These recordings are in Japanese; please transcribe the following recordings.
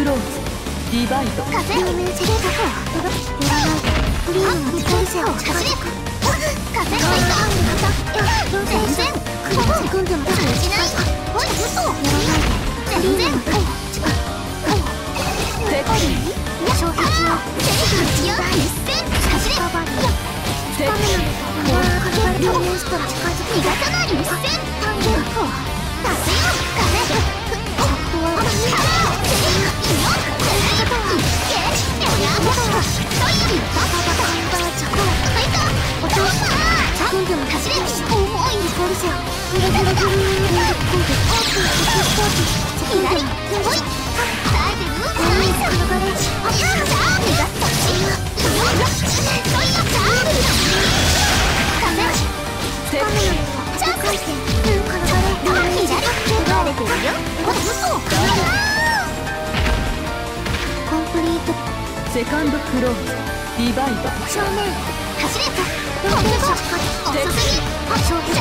クローズディバイド。風有名チェレーターやらないフリー。の機械性を近づく風ファイト全然クロセクンドの通じないおい嘘全然テクニ衝撃をテ第一戦走れババリテクニもう風両面ストラ近づく逃がさない一戦セカンドクローズディバイド正面走れローテーション遅す。ぎ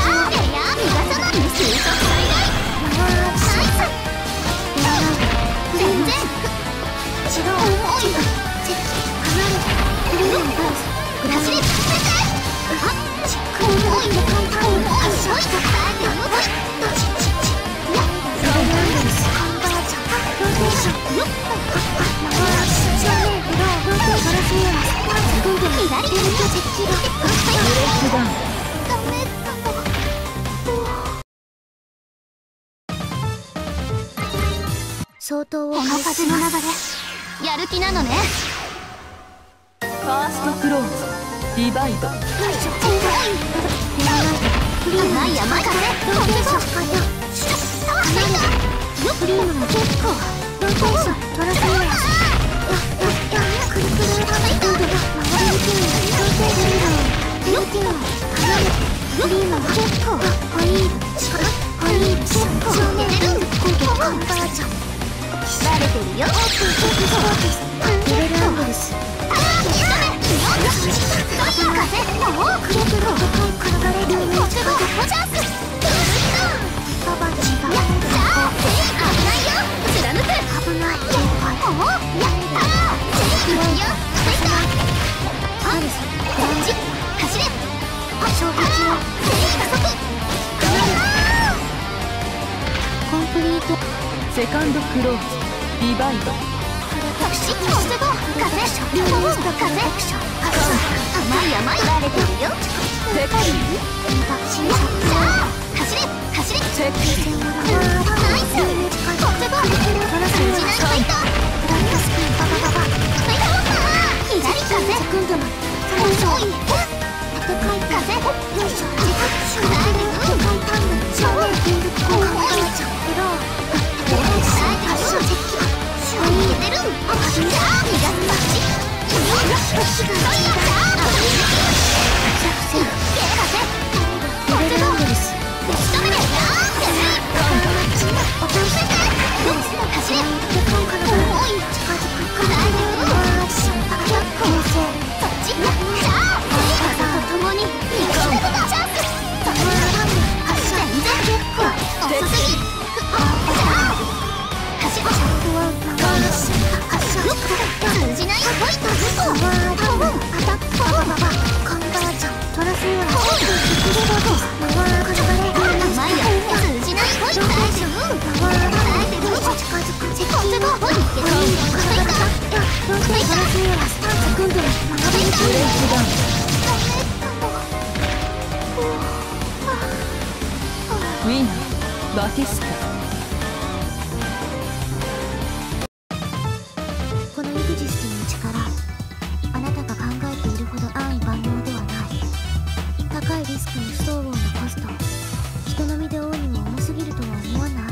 相当をこの風の流れやる気なのね。ファーストクローズ。ディバイいよフリーの結構ローテーショントラスミラーやややくるくるが回るルーティンローテーションリーの結構ホイールホイール結構ージョンよ。オープンフォークスフォークスレベル。アングルス風もうクレクロ転がれるこっちがホジャースババチがやったー危ないよ。貫く危ないおおやったーいいよ。ついたあこっち走れ衝撃を加速コンプリートセカンドクローズリバイドタクシーこの杖ンスバティスこのイジス力あなたが考えているほど安易万能ではない。高いリスクに不相応なコスト。人並みで王にも重すぎるとは思わない。